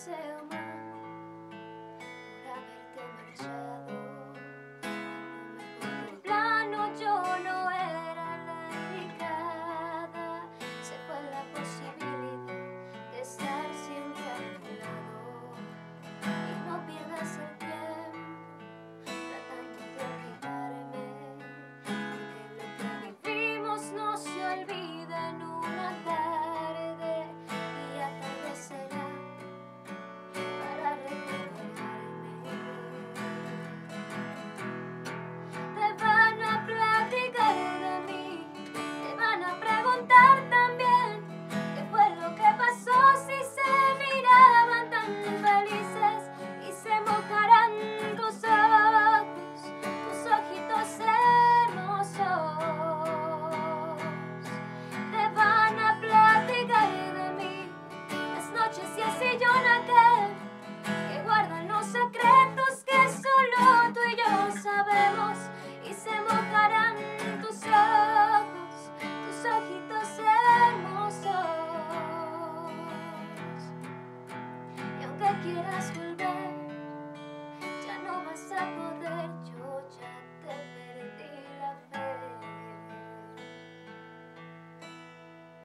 sail my